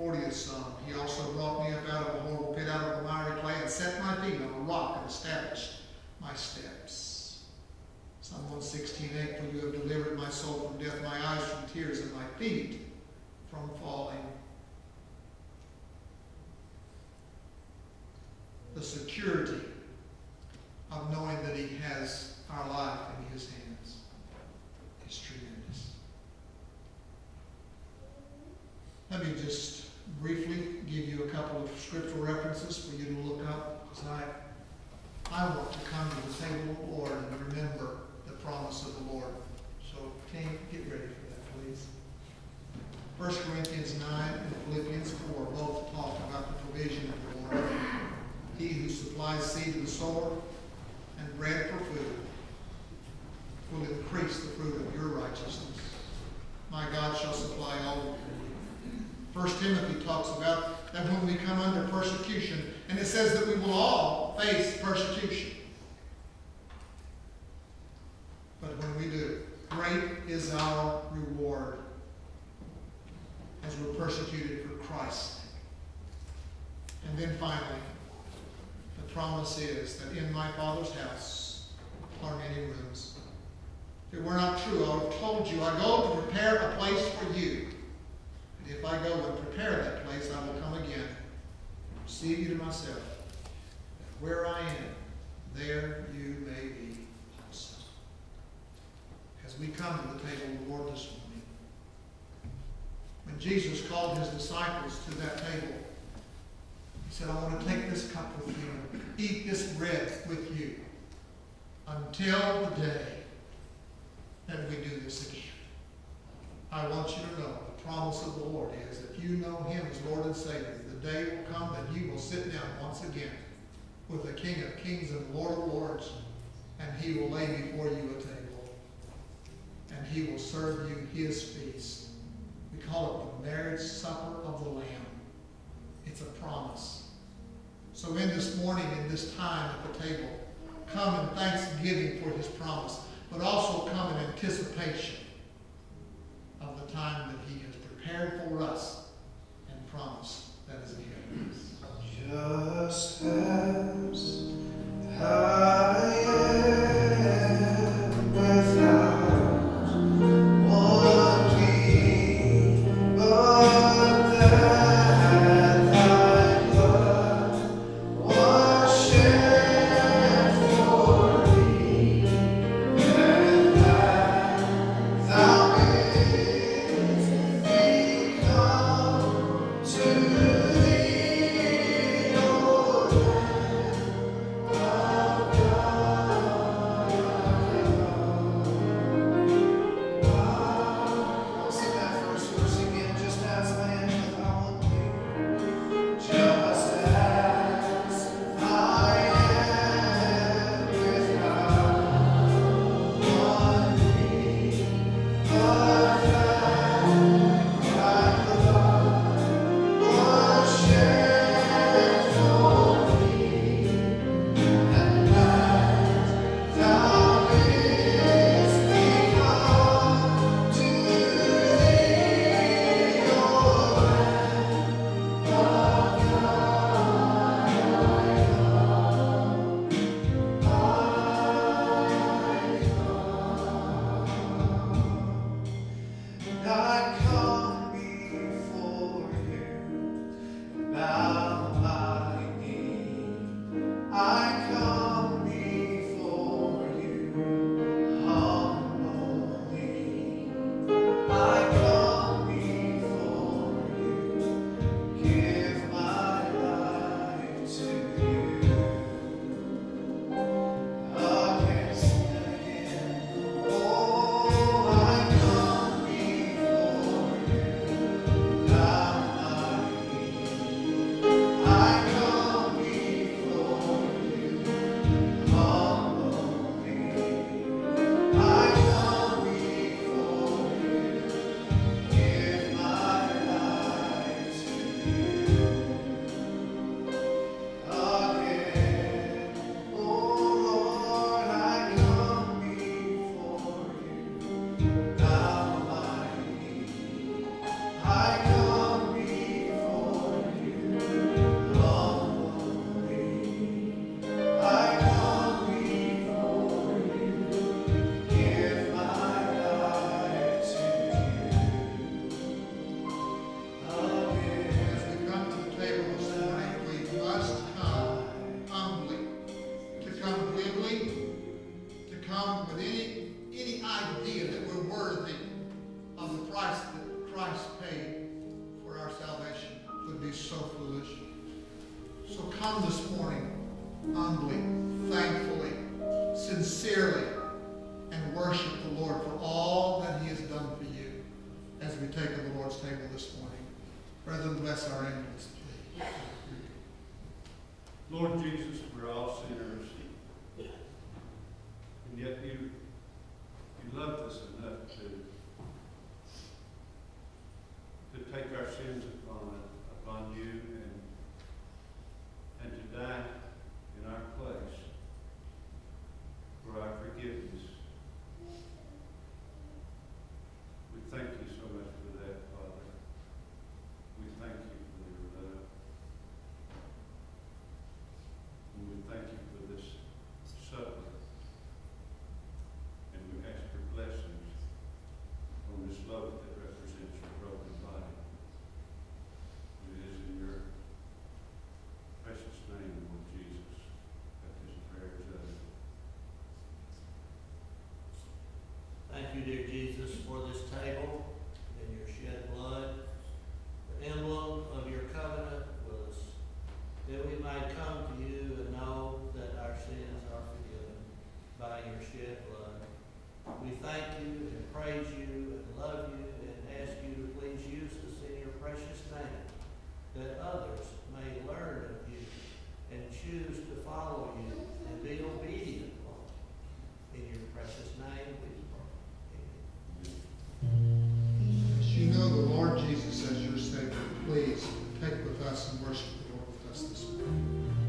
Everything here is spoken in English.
40th Psalm. He also brought me up out of a horrible pit, out of the miry clay, and set my feet on a rock and established my steps. Psalm 116, 8, For you have delivered my soul from death, my eyes from tears, and my feet from falling. The security of knowing that He has our life in His hands is tremendous. Let me just briefly give you a couple of scriptural references for you to look up because I, I want to come to the table of the Lord and remember the promise of Lord. So, King, get ready for that, please. 1 Corinthians 9 and Philippians 4 both talk about the provision of the Lord. He who supplies seed to the sower and bread for food will increase the fruit of your righteousness. My God shall supply all of. First Timothy talks about that when we come under persecution, and it says that we will all face persecution. But when we do, great is our reward as we're persecuted for Christ's sake. And then finally, the promise is that in Father's house are many rooms. If it were not true, I would have told you, I go to prepare a place for you. And if I go and prepare that place, I will come again, and receive you to myself. Where I am, there you may be also. As we come to the table of the Lord this morning, when Jesus called his disciples to that table, he said, I want to take this cup with you eat this bread with you until the day that we do this again. I want you to know the promise of the Lord is if you know him as Lord and Savior, the day will come that you will sit down once again with the King of Kings and Lord of Lords, and he will lay before you a table, and he will serve you his feast. We call it the marriage supper of the Lamb. It's a promise. So in this morning, in this time at the table, come in thanksgiving for his promise, but also come in anticipation of the time that he has prepared for us and promised that is ahead of us. Just as I come this morning humbly, thankfully, sincerely, and worship the Lord for all that He has done for you as we take of the Lord's table this morning. Brethren, bless our angels, please. Lord Jesus, we're all sinners. And yet you, you loved us enough to, to take our sins upon, upon you and, and to die in our place for our forgiveness. We thank you so much for that, Father. We thank you for your love. And we thank you for this supper. And we ask for blessings on this loaf that represents your broken body. It is in your precious name, Lord Jesus, that this prayer is uttered. Thank you, dear Jesus, for this table and your shed blood. The emblem of your covenant was that we might come to you and know that our sins are forgiven by your shed blood. We thank you and praise you and love you and ask you to please use us in your precious name, that others may learn of you and choose to follow you and be obedient, Lord. In your precious name we pray. Amen. As you know the Lord Jesus as your Savior, please take with us and worship the Lord with us this morning.